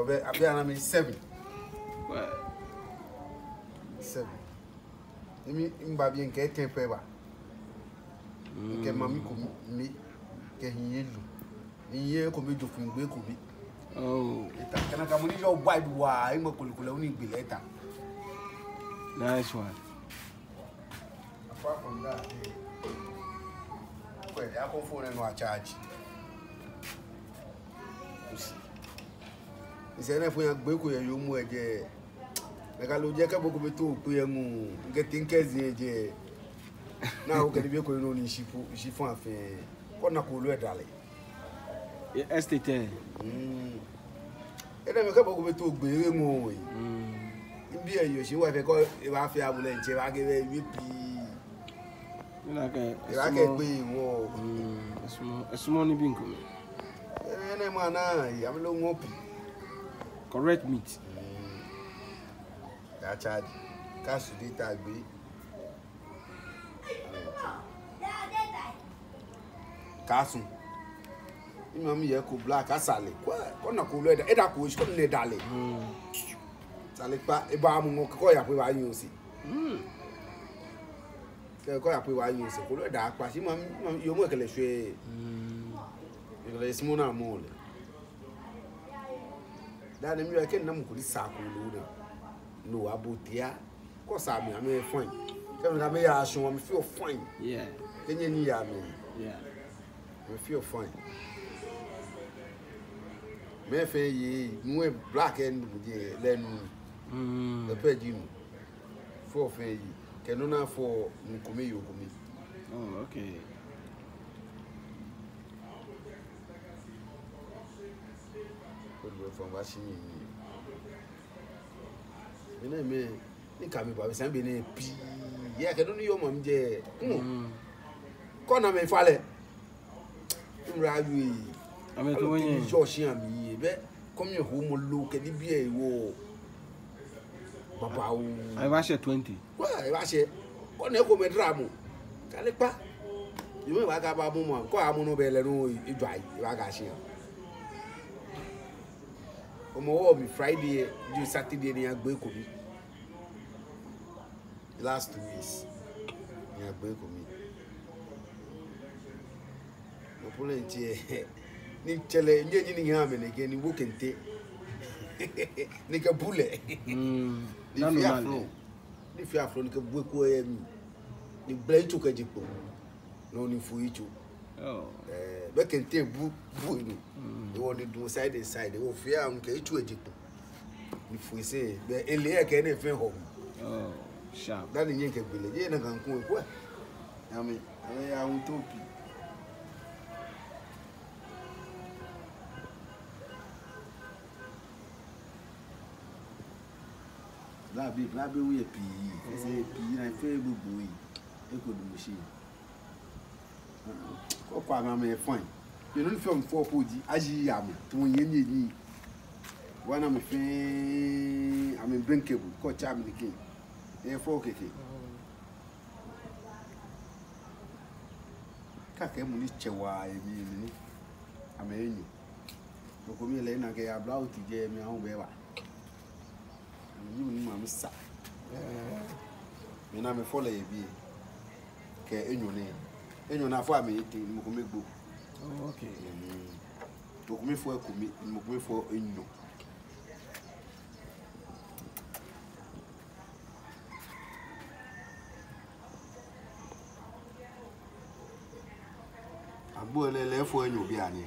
ọbẹ abẹ ara mi seven seven emi ngba bi nkẹ tẹ pẹ wa nkẹ mm. mami ko mi kẹ hiye lu hiye ko mi jokun gbe ko mi eta oh. kana ka mo ni yọ wide wa e mo kolokolo o ni gbele eta. nice one. apart from that kwẹ̀dẹ̀ akọ fóònù ẹnu àcháàjì kò sí ìsẹ́nẹ́ fún yàn gbé kò yẹ yóò mú ẹ̀jẹ̀ mẹ́ka ló jẹ́ kẹ́bọ̀ kó bẹ tó òkú yẹn mú nkẹ́ tí ń kẹ́sì ẹ̀jẹ̀ náà ó kẹ́lẹ́ bí kò nínú ní ìṣí fún àfin kọ́nà kò ló ẹ̀ dalẹ̀. estate ẹ. ẹnẹ́ mi kẹ́bọ̀ kó bẹ tó ògbé yẹn mú òun yìí bí ẹ̀yọ̀ ṣe wà fẹ́ kọ́ ẹ bá fẹ́ abúlé ǹjẹ́ bá gẹ́gẹ́ bí pì í. ìlà kẹ́ gbé ìwọ̀n. ẹ̀sùnmọ́ níbi nǹkan mi. ẹnẹ́ mọ́ àná ìyàwó ló ń wọ́n correct meat. Mm. Eh, that child, kásùdí tá a gbé kásùn nínú mi yẹ kó black asàlẹ kọ́nà kó lọ ẹ̀dá ẹ̀dá kò oṣù kọ́nà lè dalẹ̀ sàlẹ̀ pa ibà amúhàn kọ́ yà pé wàá yín o sí mm. kọ́ yà pé wàá yín o sí kó lọ ẹ̀dá pa sí yọmú ẹ̀kẹlẹ̀ ṣe mm. ẹ̀kẹlẹ̀ simona mọ́ ọ lẹ̀ daani mi yɛ kɛ nam kuli saakulo de no abo tia kɔ saa mi ame fain sɛbi na mi yɛ aso wa mi fi o fain kenye ni yɛ ame mi fi o fain mɛ fɛ ye nu ye black yɛ nugu de lɛ nu ɛpɛ di nu fɔ fɛ ye kɛnɛ n'a fɔ nkomi yɛ okomi. information yìí mine me ne ka me ba me san be ne pi ye ke no yo mam je mm ko na me fale nra yu yi ame to yin so si am yi be kom ye mo lo ke ni bi wo baba o ai ba se 20 wa ai ba se ko ne ko me mo ka pa yo me ba ka ba mo mo ko amu no be le no ijo ai ba ka se yan ọmọ ọwọ́ mi friday yẹ ju saturday ni agbó èkó mi last two weeks ni agbó èkó mi ọpọlọ ntí ẹ ní kyẹlẹ ndé ẹni nìyẹn amẹnẹkẹ ni wó kente nìkẹ búlẹ nífi àfúrò nífi àfúrò nìkẹ bú èkó ẹ mi ní blẹ ìtòkẹjì pọ náà ní hmm, fún ìtòkẹjì. Oh. Eh, bẹ́ẹ̀ kente bu bu inú hmm. ìwọ ni dùn side and side ìwọ fi àwọn kẹ́ ìtú èdìpọ̀ ìfòsè bẹ́ẹ̀ ilé ẹ̀kẹ́ ní ìfẹ́ hàn dáni yẹn kẹgbẹ̀lẹ̀ yẹn nà kàn kún ẹ̀kọ́ ẹ̀ àmì àmì àwọn tó bì. láàbí láàbí wúyẹ pìyì ẹsẹ pìyì náà ìfẹ́ gbogbo yìí ẹ kò dùn mọ́ ṣe yìí. kɔkɔ ama yɛ fain yɛn no fɛn fɔ k'o di ayi yam tɔn yɛn yɛ ni e, wana e, mi fɛn ami brinkable kɔ kya mi eh. ke yɛ fɔ keke kaka mu ni kyɛ ni mi ti na mi fɔ lɛ yɛ bi yɛ kɛ enyo na afọ amị ete mokome gbo mokome fọ ekome mokome fọ enyo abụọ lele fọ enyo bi anyị